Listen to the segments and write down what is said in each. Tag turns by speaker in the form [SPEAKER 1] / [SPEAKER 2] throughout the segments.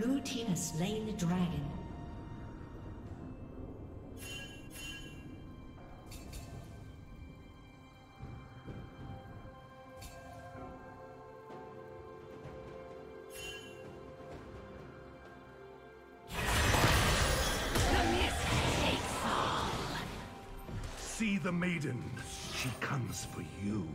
[SPEAKER 1] Blue team has slain the dragon.
[SPEAKER 2] See the maiden. She comes for you.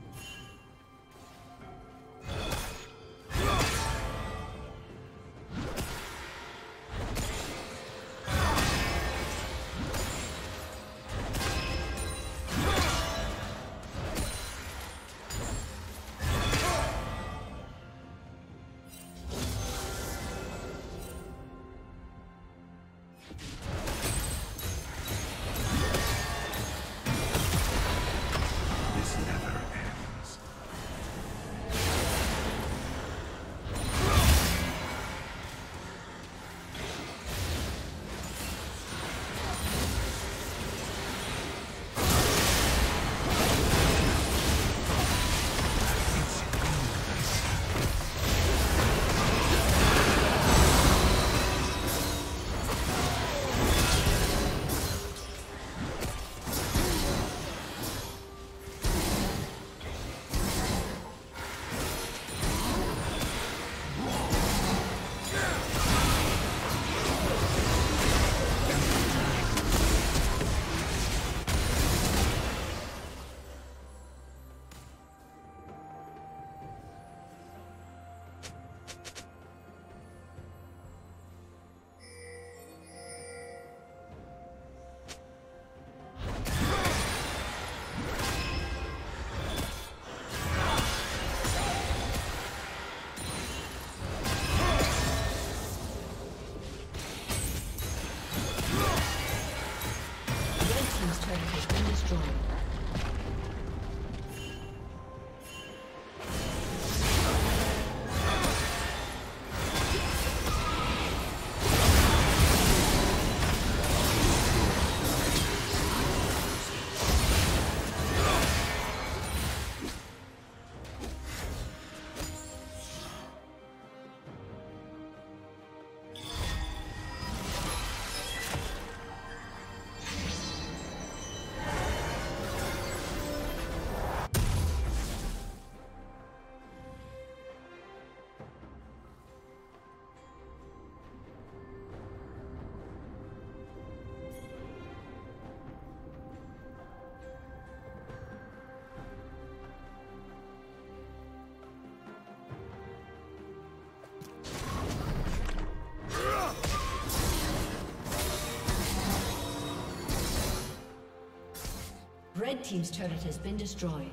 [SPEAKER 1] Red Team's turret has been destroyed.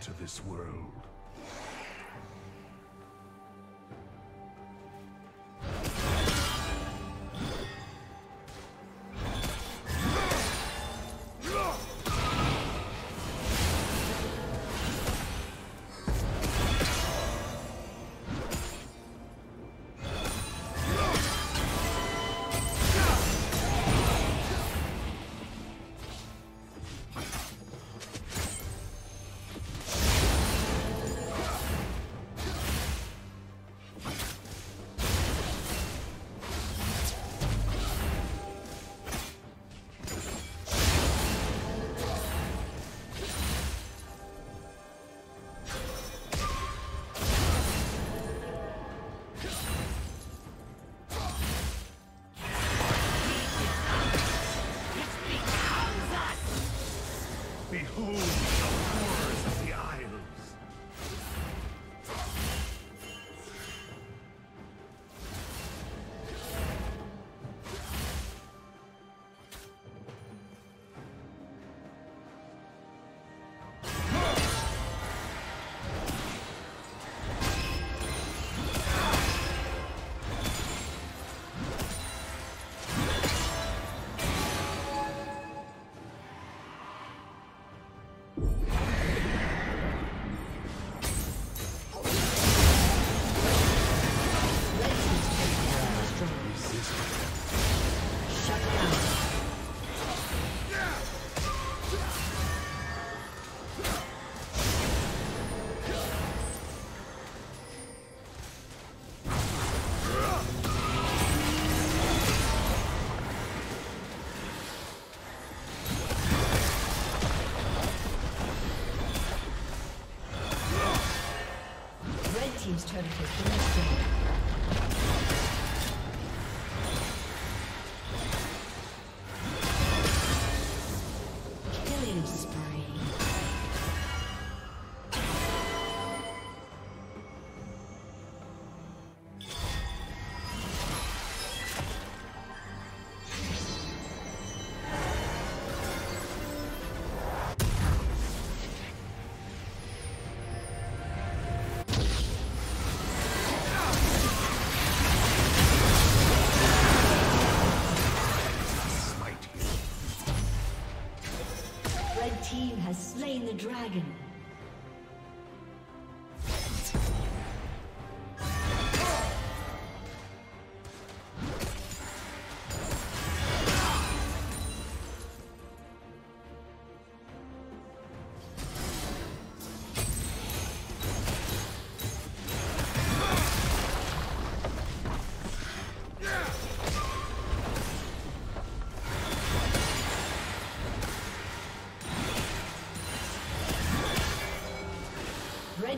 [SPEAKER 2] to this world.
[SPEAKER 1] Dragon.